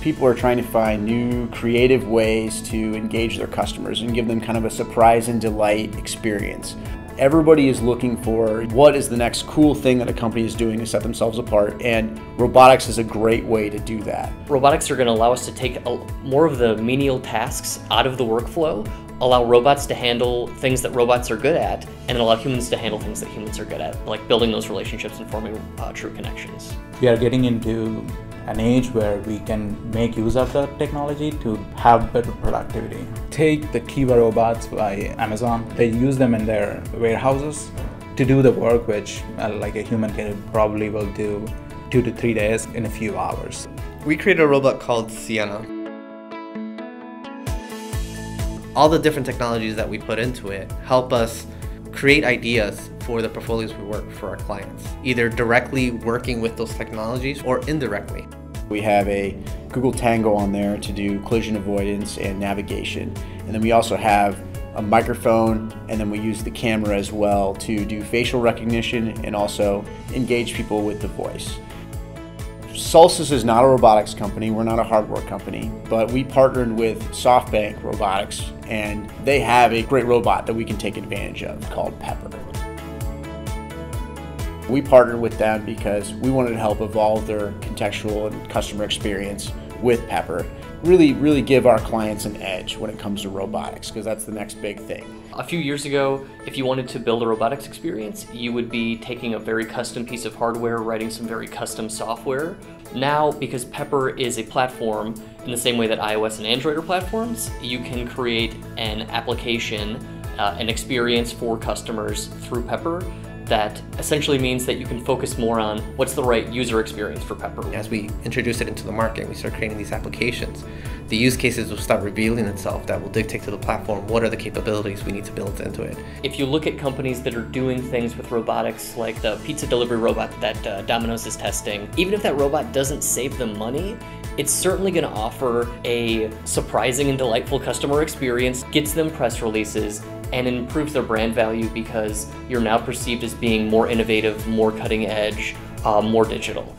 People are trying to find new creative ways to engage their customers and give them kind of a surprise and delight experience. Everybody is looking for what is the next cool thing that a company is doing to set themselves apart, and robotics is a great way to do that. Robotics are going to allow us to take more of the menial tasks out of the workflow, allow robots to handle things that robots are good at, and allow humans to handle things that humans are good at, like building those relationships and forming uh, true connections. We are getting into an age where we can make use of the technology to have better productivity. Take the Kiva robots by Amazon. They use them in their warehouses to do the work which uh, like a human can probably will do two to three days in a few hours. We created a robot called Siena. All the different technologies that we put into it help us create ideas for the portfolios we work for our clients, either directly working with those technologies or indirectly. We have a Google Tango on there to do collision avoidance and navigation. And then we also have a microphone and then we use the camera as well to do facial recognition and also engage people with the voice. Solstice is not a robotics company, we're not a hardware company, but we partnered with SoftBank Robotics and they have a great robot that we can take advantage of called Pepper. We partnered with them because we wanted to help evolve their contextual and customer experience with Pepper. Really, really give our clients an edge when it comes to robotics because that's the next big thing. A few years ago, if you wanted to build a robotics experience, you would be taking a very custom piece of hardware, writing some very custom software. Now, because Pepper is a platform in the same way that iOS and Android are platforms, you can create an application, uh, an experience for customers through Pepper that essentially means that you can focus more on what's the right user experience for Pepper. As we introduce it into the market, we start creating these applications, the use cases will start revealing itself that will dictate to the platform what are the capabilities we need to build into it. If you look at companies that are doing things with robotics, like the pizza delivery robot that uh, Domino's is testing, even if that robot doesn't save them money, it's certainly going to offer a surprising and delightful customer experience, gets them press releases, and it improves their brand value because you're now perceived as being more innovative, more cutting edge, uh, more digital.